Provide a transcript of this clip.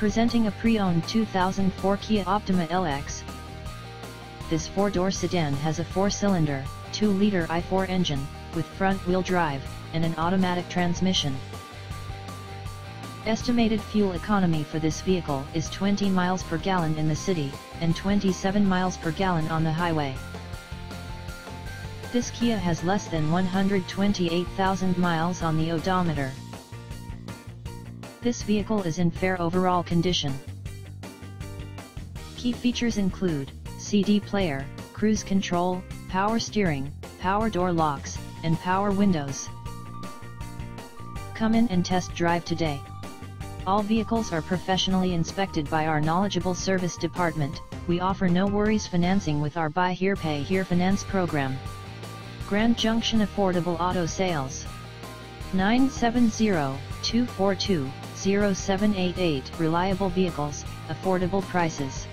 Presenting a pre-owned 2004 Kia Optima LX. This four-door sedan has a four-cylinder, 2-liter i4 engine, with front-wheel drive, and an automatic transmission. Estimated fuel economy for this vehicle is 20 miles per gallon in the city, and 27 miles per gallon on the highway. This Kia has less than 128,000 miles on the odometer. This vehicle is in fair overall condition. Key features include, CD player, cruise control, power steering, power door locks, and power windows. Come in and test drive today. All vehicles are professionally inspected by our knowledgeable service department, we offer no worries financing with our Buy Here Pay Here finance program. Grand Junction Affordable Auto Sales 970-242-0788 Reliable vehicles, affordable prices